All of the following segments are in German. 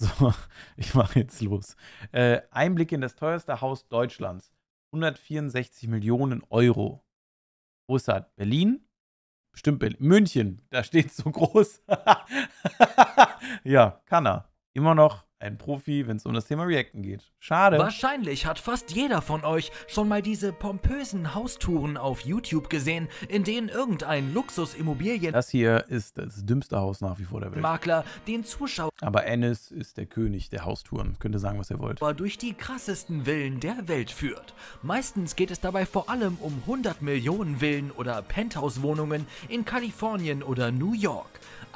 So, ich mache jetzt los. Äh, Einblick in das teuerste Haus Deutschlands. 164 Millionen Euro. Wo ist das? Berlin? Bestimmt Berlin. München. Da steht so groß. ja, kann er. Immer noch ein Profi, wenn es um das Thema Reacten geht. Schade. Wahrscheinlich hat fast jeder von euch schon mal diese pompösen Haustouren auf YouTube gesehen, in denen irgendein Luxusimmobilienmakler Das hier ist das dümmste Haus nach wie vor der Welt. den Zuschauer Aber Ennis ist der König der Haustouren. Könnt ihr sagen, was ihr wollt. durch die krassesten Villen der Welt führt. Meistens geht es dabei vor allem um 100 Millionen Villen oder Penthouse-Wohnungen in Kalifornien oder New York.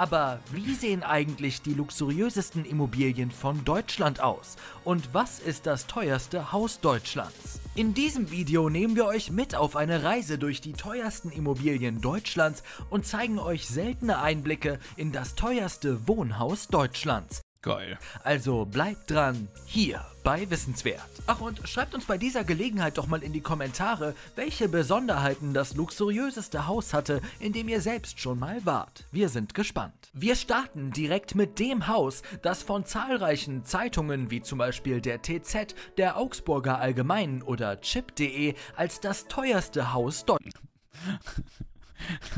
Aber wie sehen eigentlich die luxuriösesten Immobilien von Deutschland aus? Und was ist das teuerste Haus Deutschlands? In diesem Video nehmen wir euch mit auf eine Reise durch die teuersten Immobilien Deutschlands und zeigen euch seltene Einblicke in das teuerste Wohnhaus Deutschlands. Geil. Also bleibt dran, hier bei Wissenswert. Ach und schreibt uns bei dieser Gelegenheit doch mal in die Kommentare, welche Besonderheiten das luxuriöseste Haus hatte, in dem ihr selbst schon mal wart. Wir sind gespannt. Wir starten direkt mit dem Haus, das von zahlreichen Zeitungen wie zum Beispiel der TZ, der Augsburger Allgemeinen oder Chip.de als das teuerste Haus Deutschlands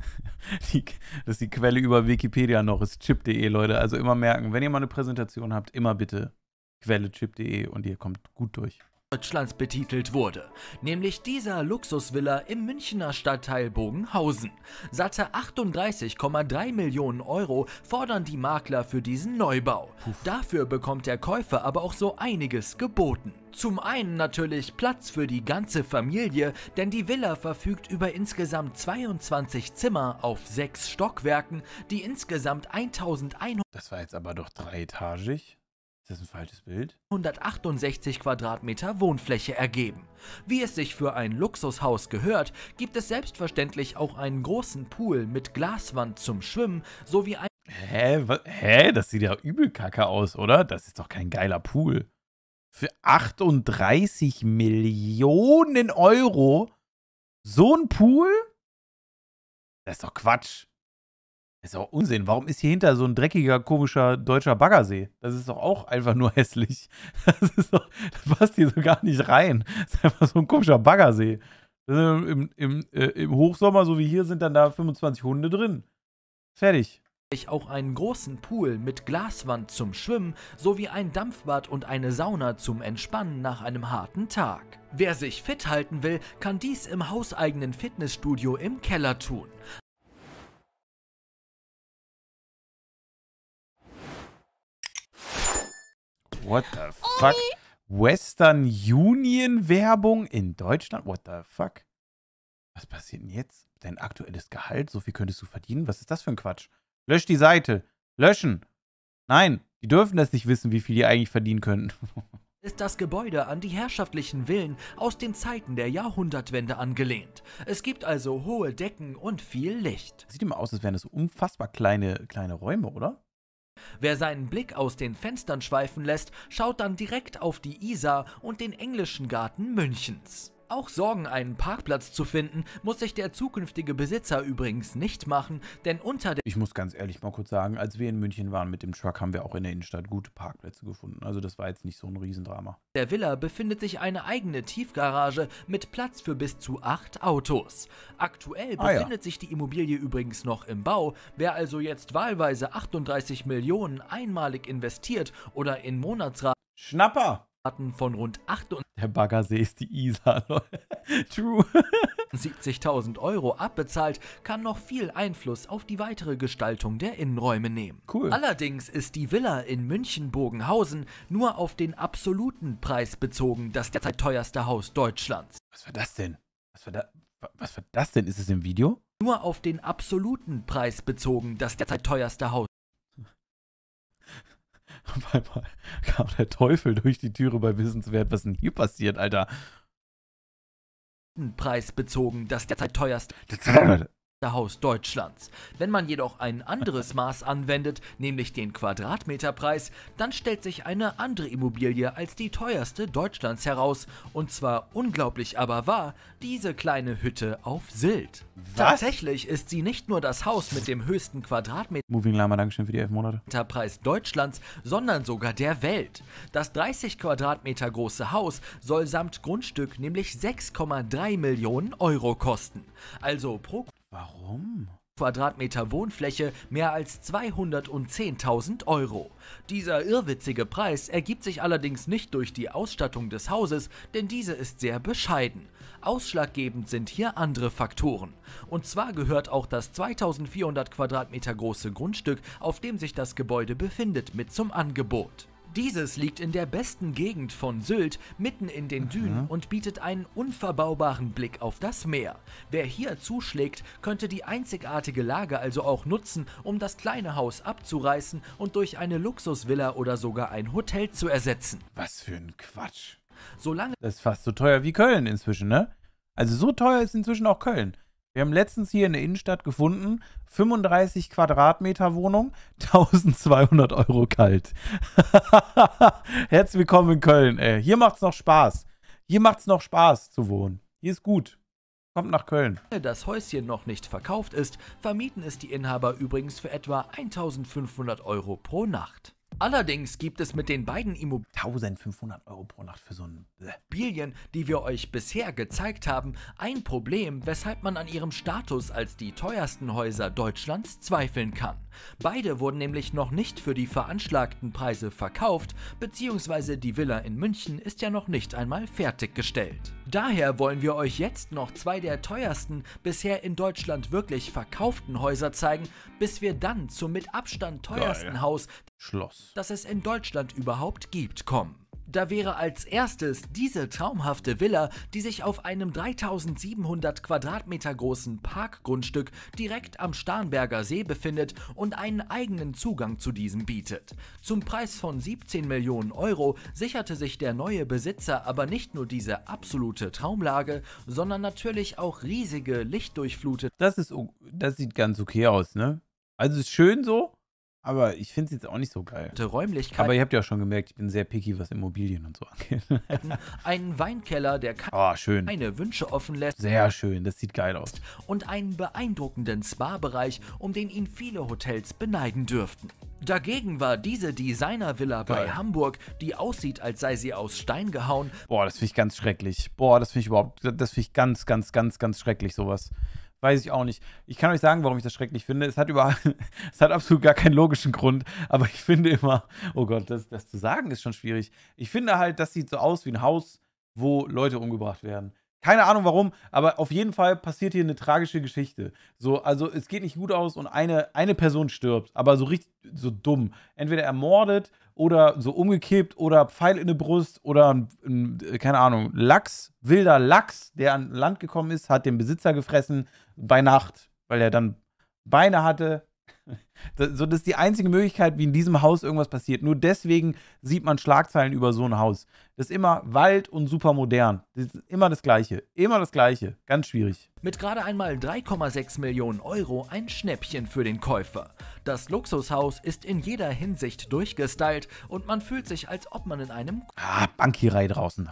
die, das ist die Quelle über Wikipedia noch, ist chip.de, Leute. Also immer merken, wenn ihr mal eine Präsentation habt, immer bitte Quelle chip.de und ihr kommt gut durch. Deutschlands betitelt wurde, nämlich dieser Luxusvilla im Münchner Stadtteil Bogenhausen. Satte 38,3 Millionen Euro fordern die Makler für diesen Neubau. Puff. Dafür bekommt der Käufer aber auch so einiges geboten. Zum einen natürlich Platz für die ganze Familie, denn die Villa verfügt über insgesamt 22 Zimmer auf sechs Stockwerken, die insgesamt 1100. Das war jetzt aber doch dreietagig. Ist das ein falsches Bild? 168 Quadratmeter Wohnfläche ergeben. Wie es sich für ein Luxushaus gehört, gibt es selbstverständlich auch einen großen Pool mit Glaswand zum Schwimmen sowie ein. Hä? Was? Hä? Das sieht ja übel kacke aus, oder? Das ist doch kein geiler Pool. Für 38 Millionen Euro so ein Pool? Das ist doch Quatsch. Ist auch Unsinn. Warum ist hier hinter so ein dreckiger, komischer deutscher Baggersee? Das ist doch auch einfach nur hässlich. Das, doch, das passt hier so gar nicht rein. Das ist einfach so ein komischer Baggersee. Im, im, äh, Im Hochsommer, so wie hier, sind dann da 25 Hunde drin. Fertig auch einen großen Pool mit Glaswand zum Schwimmen sowie ein Dampfbad und eine Sauna zum Entspannen nach einem harten Tag. Wer sich fit halten will, kann dies im hauseigenen Fitnessstudio im Keller tun. What the fuck? Western Union Werbung in Deutschland? What the fuck? Was passiert denn jetzt? Dein aktuelles Gehalt? So viel könntest du verdienen? Was ist das für ein Quatsch? Lösch die Seite. Löschen. Nein, die dürfen das nicht wissen, wie viel die eigentlich verdienen könnten. ist das Gebäude an die herrschaftlichen Villen aus den Zeiten der Jahrhundertwende angelehnt. Es gibt also hohe Decken und viel Licht. Sieht immer aus, als wären das so unfassbar kleine, kleine Räume, oder? Wer seinen Blick aus den Fenstern schweifen lässt, schaut dann direkt auf die Isar und den englischen Garten Münchens. Auch Sorgen, einen Parkplatz zu finden, muss sich der zukünftige Besitzer übrigens nicht machen, denn unter der... Ich muss ganz ehrlich mal kurz sagen, als wir in München waren mit dem Truck, haben wir auch in der Innenstadt gute Parkplätze gefunden. Also das war jetzt nicht so ein Riesendrama. Der Villa befindet sich eine eigene Tiefgarage mit Platz für bis zu acht Autos. Aktuell ah, befindet ja. sich die Immobilie übrigens noch im Bau. Wer also jetzt wahlweise 38 Millionen einmalig investiert oder in Monatsraten... Schnapper! Von rund 8 der Baggersee ist die Isar. True. 70.000 Euro abbezahlt, kann noch viel Einfluss auf die weitere Gestaltung der Innenräume nehmen. Cool. Allerdings ist die Villa in München-Bogenhausen nur auf den absoluten Preis bezogen das derzeit teuerste Haus Deutschlands. Was war das denn? Was war, da, was war das denn? Ist es im Video? Nur auf den absoluten Preis bezogen das derzeit teuerste Haus auf einmal kam der Teufel durch die Türe bei Wissenswert. Was ist denn hier passiert, Alter? Preis bezogen, das derzeit teuerste Haus Deutschlands. Wenn man jedoch ein anderes Maß anwendet, nämlich den Quadratmeterpreis, dann stellt sich eine andere Immobilie als die teuerste Deutschlands heraus. Und zwar unglaublich aber wahr, diese kleine Hütte auf Sylt. Was? Tatsächlich ist sie nicht nur das Haus mit dem höchsten Quadratmeterpreis Moving Lama, Dankeschön für die elf Monate. Deutschlands, sondern sogar der Welt. Das 30 Quadratmeter große Haus soll samt Grundstück nämlich 6,3 Millionen Euro kosten. Also pro Warum? Quadratmeter Wohnfläche mehr als 210.000 Euro. Dieser irrwitzige Preis ergibt sich allerdings nicht durch die Ausstattung des Hauses, denn diese ist sehr bescheiden. Ausschlaggebend sind hier andere Faktoren. Und zwar gehört auch das 2400 Quadratmeter große Grundstück, auf dem sich das Gebäude befindet, mit zum Angebot. Dieses liegt in der besten Gegend von Sylt, mitten in den Dünen und bietet einen unverbaubaren Blick auf das Meer. Wer hier zuschlägt, könnte die einzigartige Lage also auch nutzen, um das kleine Haus abzureißen und durch eine Luxusvilla oder sogar ein Hotel zu ersetzen. Was für ein Quatsch. Solange Das ist fast so teuer wie Köln inzwischen, ne? Also so teuer ist inzwischen auch Köln. Wir haben letztens hier in der Innenstadt gefunden, 35 Quadratmeter Wohnung, 1200 Euro kalt. Herzlich willkommen in Köln, ey. Hier macht's noch Spaß. Hier macht's noch Spaß zu wohnen. Hier ist gut. Kommt nach Köln. das Häuschen noch nicht verkauft ist, vermieten es die Inhaber übrigens für etwa 1500 Euro pro Nacht. Allerdings gibt es mit den beiden Immobilien 1500 Euro pro Nacht für so ein. Immobilien, die wir euch bisher gezeigt haben, ein Problem, weshalb man an ihrem Status als die teuersten Häuser Deutschlands zweifeln kann. Beide wurden nämlich noch nicht für die veranschlagten Preise verkauft, beziehungsweise die Villa in München ist ja noch nicht einmal fertiggestellt. Daher wollen wir euch jetzt noch zwei der teuersten bisher in Deutschland wirklich verkauften Häuser zeigen, bis wir dann zum mit Abstand teuersten Geil. Haus Schloss. das es in Deutschland überhaupt gibt, kommen. Da wäre als erstes diese traumhafte Villa, die sich auf einem 3700 Quadratmeter großen Parkgrundstück direkt am Starnberger See befindet und einen eigenen Zugang zu diesem bietet. Zum Preis von 17 Millionen Euro sicherte sich der neue Besitzer aber nicht nur diese absolute Traumlage, sondern natürlich auch riesige lichtdurchflutete Das ist, das sieht ganz okay aus, ne? Also ist schön so, aber ich finde es jetzt auch nicht so geil. Räumlichkeiten. Aber ihr habt ja auch schon gemerkt, ich bin sehr picky, was Immobilien und so angeht. einen Weinkeller, der Oh, schön. keine Wünsche offen lässt Sehr schön, das sieht geil aus. und einen beeindruckenden Spa-Bereich, um den ihn viele Hotels beneiden dürften. Dagegen war diese Designervilla bei. Hamburg, die aussieht, als sei sie aus Stein gehauen, Boah, das finde ich ganz schrecklich. Boah, das finde ich überhaupt, das finde ich ganz, ganz, ganz, ganz schrecklich, sowas. Weiß ich auch nicht. Ich kann euch sagen, warum ich das schrecklich finde. Es hat überhaupt, es hat absolut gar keinen logischen Grund, aber ich finde immer, oh Gott, das, das zu sagen ist schon schwierig. Ich finde halt, das sieht so aus wie ein Haus, wo Leute umgebracht werden. Keine Ahnung warum, aber auf jeden Fall passiert hier eine tragische Geschichte. So, also es geht nicht gut aus und eine, eine Person stirbt, aber so richtig, so dumm. Entweder ermordet oder so umgekippt oder Pfeil in die Brust oder ein, ein, äh, keine Ahnung, Lachs, wilder Lachs, der an Land gekommen ist, hat den Besitzer gefressen bei Nacht, weil er dann Beine hatte. Das, so, das ist die einzige Möglichkeit, wie in diesem Haus irgendwas passiert. Nur deswegen sieht man Schlagzeilen über so ein Haus. Das ist immer Wald und super modern. Das ist immer das Gleiche. Immer das Gleiche. Ganz schwierig. mit gerade einmal 3,6 Millionen Euro ein Schnäppchen für den Käufer. Das Luxushaus ist in jeder Hinsicht durchgestylt und man fühlt sich, als ob man in einem Ah, Bankierei draußen.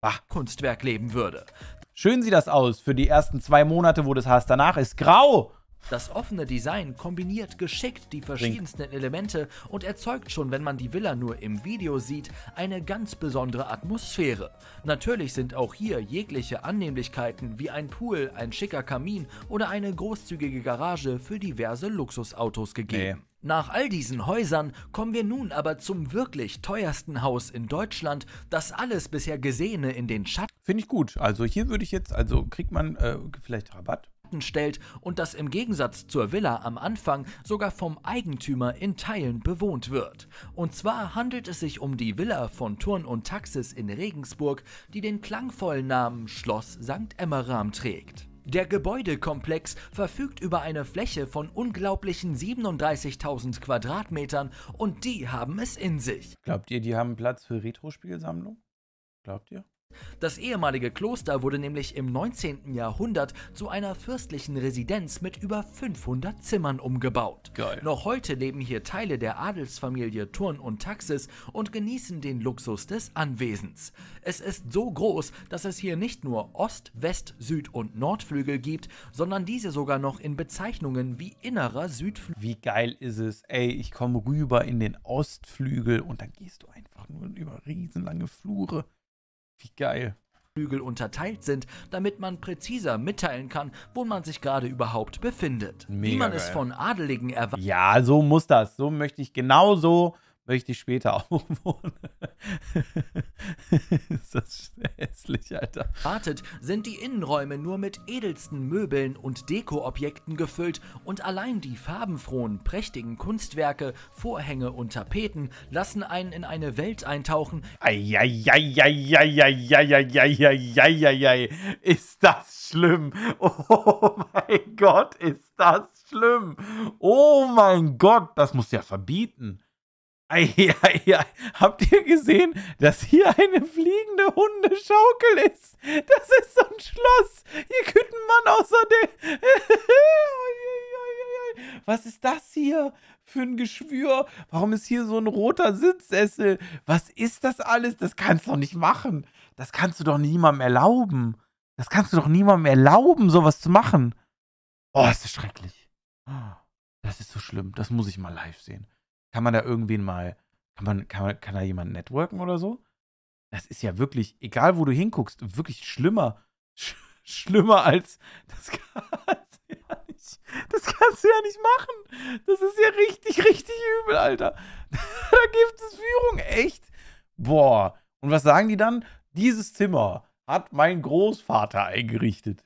Ach, Kunstwerk leben würde. schön sieht das aus für die ersten zwei Monate, wo das Haus danach ist grau. Das offene Design kombiniert geschickt die verschiedensten Elemente und erzeugt schon, wenn man die Villa nur im Video sieht, eine ganz besondere Atmosphäre. Natürlich sind auch hier jegliche Annehmlichkeiten wie ein Pool, ein schicker Kamin oder eine großzügige Garage für diverse Luxusautos gegeben. Nach all diesen Häusern kommen wir nun aber zum wirklich teuersten Haus in Deutschland, das alles bisher Gesehene in den Schatten Finde ich gut. Also hier würde ich jetzt, also kriegt man äh, vielleicht Rabatt. Stellt und das im Gegensatz zur Villa am Anfang sogar vom Eigentümer in Teilen bewohnt wird. Und zwar handelt es sich um die Villa von Turn und Taxis in Regensburg, die den klangvollen Namen Schloss St. Emmeram trägt. Der Gebäudekomplex verfügt über eine Fläche von unglaublichen 37.000 Quadratmetern und die haben es in sich. Glaubt ihr, die haben Platz für Retro-Spielsammlung? Glaubt ihr? Das ehemalige Kloster wurde nämlich im 19. Jahrhundert zu einer fürstlichen Residenz mit über 500 Zimmern umgebaut. Geil. Noch heute leben hier Teile der Adelsfamilie Thurn und Taxis und genießen den Luxus des Anwesens. Es ist so groß, dass es hier nicht nur Ost-, West-, Süd- und Nordflügel gibt, sondern diese sogar noch in Bezeichnungen wie innerer Südflügel. Wie geil ist es? Ey, ich komme rüber in den Ostflügel und dann gehst du einfach nur über riesenlange Flure. Wie geil. Flügel unterteilt sind, damit man präziser mitteilen kann, wo man sich gerade überhaupt befindet. Wie Mega man es geil. von Adeligen erwartet. Ja, so muss das. So möchte ich, genau so möchte ich später auch wohnen. ist das hässlich, Alter. Wartet, sind die Innenräume nur mit edelsten Möbeln und Dekoobjekten gefüllt und allein die farbenfrohen, prächtigen Kunstwerke, Vorhänge und Tapeten lassen einen in eine Welt eintauchen, Eieieiei, ist das schlimm. Oh mein Gott, ist das schlimm. Oh mein Gott, das muss ja verbieten. Eieiei, habt ihr gesehen, dass hier eine fliegende Hundeschaukel ist? Das ist so ein Schloss. Hier könnte ein Mann außer. Eieieiei. Was ist das hier für ein Geschwür? Warum ist hier so ein roter Sitzsessel? Was ist das alles? Das kannst du doch nicht machen. Das kannst du doch niemandem erlauben. Das kannst du doch niemandem erlauben, sowas zu machen. Oh, ist das schrecklich. Das ist so schlimm. Das muss ich mal live sehen. Kann man da irgendwen mal, kann man, kann man, kann da jemand networken oder so? Das ist ja wirklich, egal wo du hinguckst, wirklich schlimmer. Sch schlimmer als, das kannst du ja nicht, das kannst du ja nicht machen. Das ist ja richtig, richtig übel, Alter. da gibt es Führung, echt. Boah. Und was sagen die dann? Dieses Zimmer hat mein Großvater eingerichtet.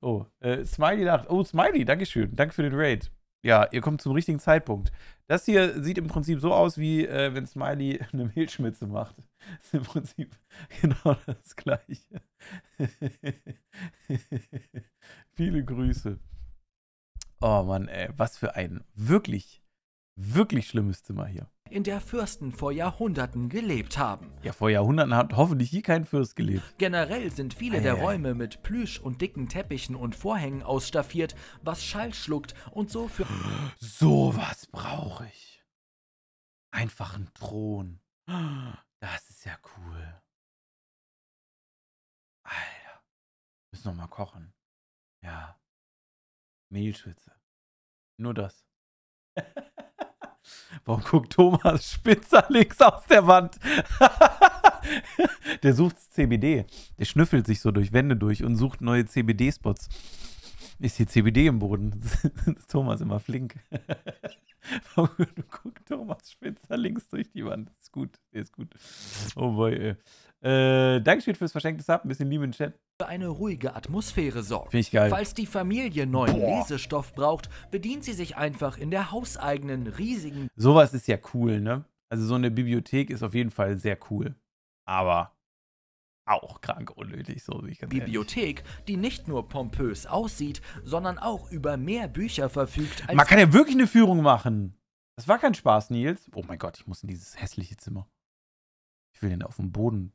Oh, äh, Smiley dachte, oh, Smiley, Dankeschön. Danke für den Raid. Ja, ihr kommt zum richtigen Zeitpunkt. Das hier sieht im Prinzip so aus, wie äh, wenn Smiley eine Mehlschmitze macht. Das ist im Prinzip genau das gleiche. Viele Grüße. Oh Mann, ey, was für ein wirklich, wirklich schlimmes Zimmer hier. in der Fürsten vor Jahrhunderten gelebt haben. Ja, vor Jahrhunderten hat hoffentlich hier kein Fürst gelebt. Generell sind viele der Eieiei. Räume mit Plüsch und dicken Teppichen und Vorhängen ausstaffiert, was Schall schluckt und so für Sowas brauche ich. Einfach ein Thron. Das ist ja cool. Alter. Müssen noch mal kochen. Ja. Mehlschwitze. Nur das. Warum guckt Thomas spitzer links aus der Wand? der sucht CBD. Der schnüffelt sich so durch Wände durch und sucht neue CBD-Spots. Ist hier CBD im Boden? ist Thomas immer flink. Warum guckt Thomas spitzer links durch die Wand? Ist gut, ist gut. Oh boy, ey. Äh, Dankeschön fürs verschenkte Sub. Ein bisschen Liebe den Chat. eine ruhige Atmosphäre sorgt. Finde ich geil. Falls die Familie neuen Boah. Lesestoff braucht, bedient sie sich einfach in der hauseigenen riesigen Sowas ist ja cool, ne? Also so eine Bibliothek ist auf jeden Fall sehr cool. Aber auch krank unnötig, so wie ich ganz ehrlich. Bibliothek, die nicht nur pompös aussieht, sondern auch über mehr Bücher verfügt als Man kann ja wirklich eine Führung machen. Das war kein Spaß, Nils. Oh mein Gott, ich muss in dieses hässliche Zimmer. Ich will den auf dem Boden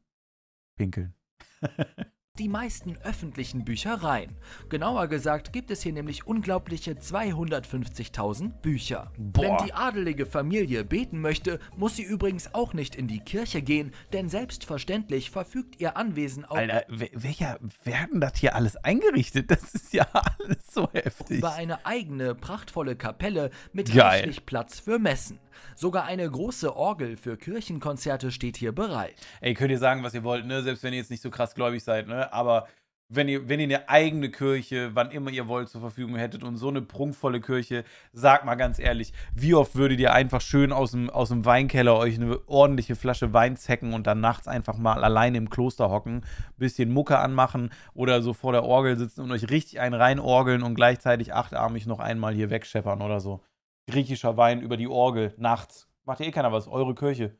pinkeln. die meisten öffentlichen Büchereien. Genauer gesagt gibt es hier nämlich unglaubliche 250.000 Bücher. Boah. Wenn die adelige Familie beten möchte, muss sie übrigens auch nicht in die Kirche gehen, denn selbstverständlich verfügt ihr Anwesen auch Alter, wel- welcher, wer hat denn das hier alles eingerichtet? Das ist ja alles so heftig. über eine eigene, prachtvolle Kapelle mit Geil. reichlich Platz für Messen. Sogar eine große Orgel für Kirchenkonzerte steht hier bereit. Ey, könnt ihr sagen, was ihr wollt, ne? Selbst wenn ihr jetzt nicht so krass gläubig seid, ne? Aber wenn ihr, wenn ihr eine eigene Kirche, wann immer ihr wollt, zur Verfügung hättet und so eine prunkvolle Kirche, sagt mal ganz ehrlich, wie oft würdet ihr einfach schön aus dem, aus dem Weinkeller euch eine ordentliche Flasche Wein zecken und dann nachts einfach mal alleine im Kloster hocken, bisschen Mucke anmachen oder so vor der Orgel sitzen und euch richtig einen reinorgeln und gleichzeitig achtarmig noch einmal hier wegscheppern oder so. Griechischer Wein über die Orgel, nachts. Macht ja eh keiner was, eure Kirche.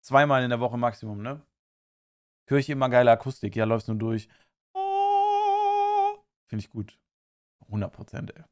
Zweimal in der Woche Maximum, ne? Kirche immer geile Akustik, ja, läufst nur durch. Oh, Finde ich gut. 100 Prozent, ey.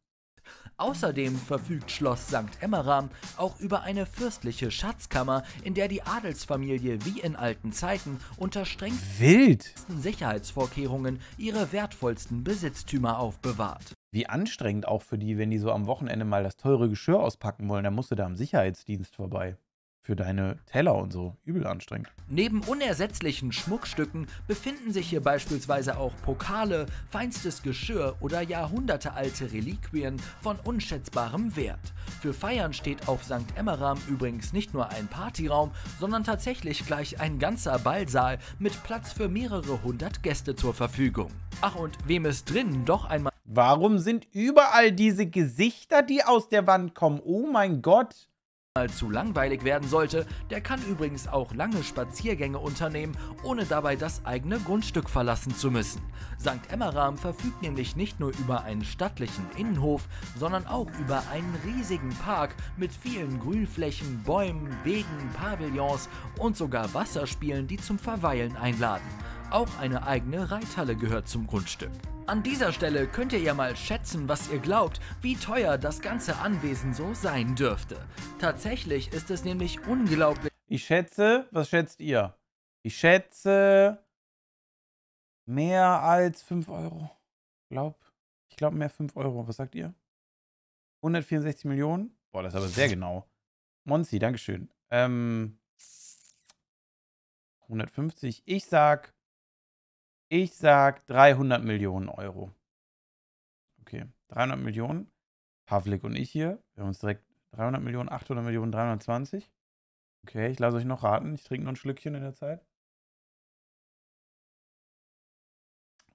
Außerdem verfügt Schloss St. Emmeram auch über eine fürstliche Schatzkammer, in der die Adelsfamilie wie in alten Zeiten unter strengsten. Sicherheitsvorkehrungen ihre wertvollsten Besitztümer aufbewahrt. Wie anstrengend auch für die, wenn die so am Wochenende mal das teure Geschirr auspacken wollen, dann musst du da am Sicherheitsdienst vorbei. Für deine Teller und so. Übel anstrengend. Neben unersetzlichen Schmuckstücken befinden sich hier beispielsweise auch Pokale, feinstes Geschirr oder jahrhundertealte Reliquien von unschätzbarem Wert. Für Feiern steht auf St. Emmeram übrigens nicht nur ein Partyraum, sondern tatsächlich gleich ein ganzer Ballsaal mit Platz für mehrere hundert Gäste zur Verfügung. Ach und wem es drinnen doch einmal Warum sind überall diese Gesichter, die aus der Wand kommen? Oh mein Gott. Mal zu langweilig werden sollte, der kann übrigens auch lange Spaziergänge unternehmen, ohne dabei das eigene Grundstück verlassen zu müssen. St. Emmeram verfügt nämlich nicht nur über einen stattlichen Innenhof, sondern auch über einen riesigen Park mit vielen Grünflächen, Bäumen, Wegen, Pavillons und sogar Wasserspielen, die zum Verweilen einladen. Auch eine eigene Reithalle gehört zum Grundstück. An dieser Stelle könnt ihr ja mal schätzen, was ihr glaubt, wie teuer das ganze Anwesen so sein dürfte. Tatsächlich ist es nämlich unglaublich. Ich schätze, was schätzt ihr? Ich schätze mehr als 5 Euro. Glaub, ich glaube mehr 5 Euro. Was sagt ihr? 164 Millionen? Boah, das ist aber sehr genau. Monzi, Dankeschön. Ähm, 150. Ich sag, ich sag 300 Millionen Euro. Okay, 300 Millionen. Havlik und ich hier. Wir haben uns direkt 300 Millionen, 800 Millionen, 320. Okay, ich lasse euch noch raten. Ich trinke noch ein Schlückchen in der Zeit.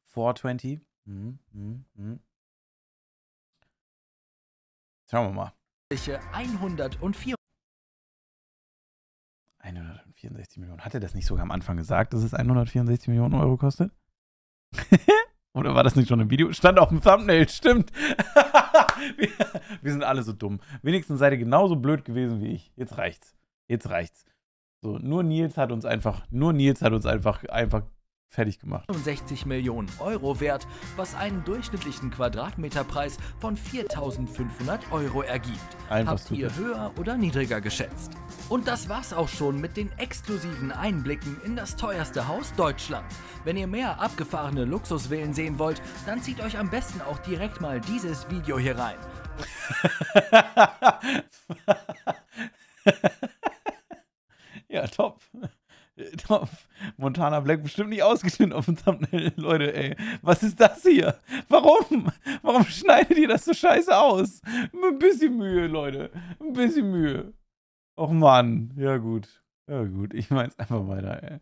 420. Mhm, mhm, mhm. Schauen wir mal. 104 164 Millionen. Hat er das nicht sogar am Anfang gesagt, dass es 164 Millionen Euro kostet? Oder war das nicht schon im Video? Stand auf dem Thumbnail, stimmt. wir, sind alle so dumm. Wenigstens seid ihr genauso blöd gewesen wie ich. Jetzt reicht's. Jetzt reicht's. So, nur Nils hat uns einfach, nur Nils hat uns einfach, einfach fertig gemacht. 65 Millionen Euro wert, was einen durchschnittlichen Quadratmeterpreis von 4.500 Euro ergibt. Einfach Habt ihr höher oder niedriger geschätzt? Und das war's auch schon mit den exklusiven Einblicken in das teuerste Haus Deutschlands. Wenn ihr mehr abgefahrene Luxusvillen sehen wollt, dann zieht euch am besten auch direkt mal dieses Video hier rein. ja, top. Montana Black bestimmt nicht ausgeschnitten auf dem Thumbnail. Leute, ey, was ist das hier? Warum? Warum schneidet ihr das so scheiße aus? Ein bisschen Mühe, Leute. Ein bisschen Mühe. Och Mann. Ja, gut. Ja, gut. Ich mein's einfach weiter, ey.